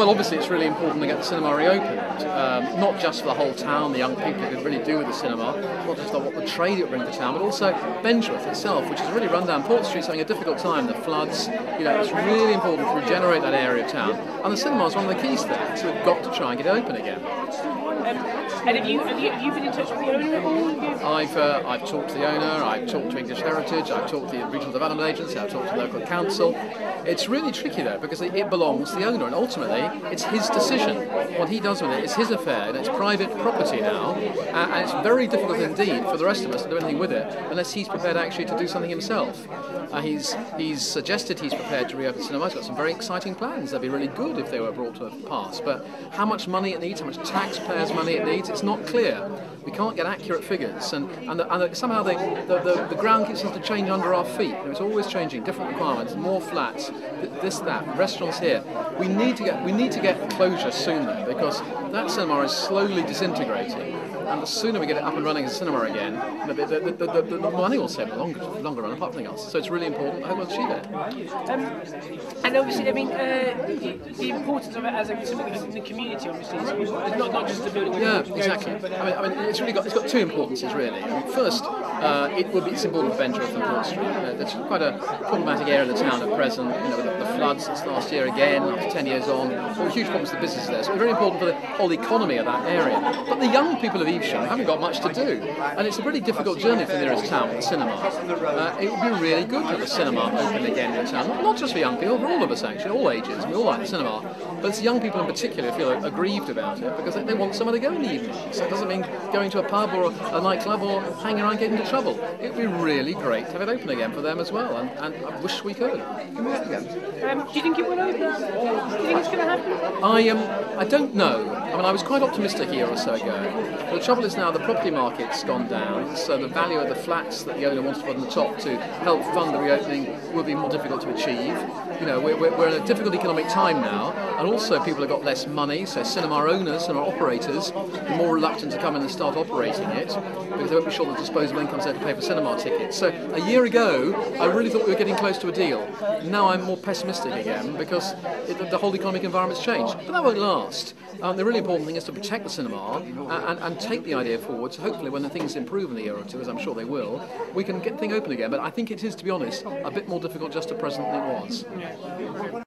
Well, obviously, it's really important to get the cinema reopened, um, not just for the whole town, the young people who could really do with the cinema, not just what the trade it would bring to town, but also Bengeworth itself, which is really run down. Port Street's having a difficult time, the floods, you know, it's really important to regenerate that area of town. And the cinema is one of the keys to that, so we've got to try and get it open again. Um, and have you, have you, have you been in touch with the owner at all? I've, uh, I've talked to the owner, I've talked to English Heritage, I've talked to the Regional Development Agency, I've talked to the local council. It's really tricky though because it belongs to the owner and ultimately it's his decision. What he does with it is his affair and it's private property now uh, and it's very difficult indeed for the rest of us to do anything with it unless he's prepared actually to do something himself. Uh, he's, he's suggested he's prepared to reopen cinema. He's got some very exciting plans. They'd be really good if they were brought to pass. But how much money it needs, how much taxpayers' money it needs, it's not clear. We can't get accurate figures, and, and, the, and the, somehow the, the, the, ground keeps to change under our feet. It's always changing, different requirements, more flats, this, that, restaurants here. We need to get we need to get closure sooner because that cinema is slowly disintegrating and the sooner we get it up and running as cinema again, the, the, the, the money will save longer, longer run apart from anything else. So it's really important. I hope we'll achieve it. Um, and obviously, I mean, uh, the importance of it as a, something in the community, obviously, is not, not just the building. Yeah, exactly. I mean, I mean, it's really got it's got two importances really. I mean, first, uh, it would be symbolic of Bengeworth and Port Street. Uh, that's quite a problematic area of the town at present. You know, the, the floods since last year again, after 10 years on, well, huge problems to the business there. So it's very important for the whole economy of that area. But the young people of Evesham haven't got much to do, and it's a pretty difficult journey for the nearest town, the cinema. Uh, it would be really good to have the cinema open again in the town, not just for young people, for all of us actually, all ages. We all like the cinema, but it's young people in particular who feel aggrieved about it because they want somewhere to go in the evening. So it doesn't mean going to a pub or a nightclub or hanging around getting into trouble. It would be really great to have it open again for them as well, and, and I wish we could. Can we again? Um, do you think it will open? Do you think it's going to happen? I um, I don't know. I mean, I was quite optimistic a year or so ago. Trouble is now the property market's gone down, so the value of the flats that the owner wants to put on the top to help fund the reopening will be more difficult to achieve. You know, we're, we're in a difficult economic time now, and also people have got less money, so cinema owners, cinema operators are more reluctant to come in and start operating it because they won't be sure the disposable income's there to pay for cinema tickets. So a year ago, I really thought we were getting close to a deal. Now I'm more pessimistic again because it, the whole economic environment's changed. But that won't last. Um, the really important thing is to protect the cinema and, and, and, take the idea forward. So hopefully, when the things improve in a year or two, as I'm sure they will, we can get the thing open again. But I think it is, to be honest, a bit more difficult just at present than it was.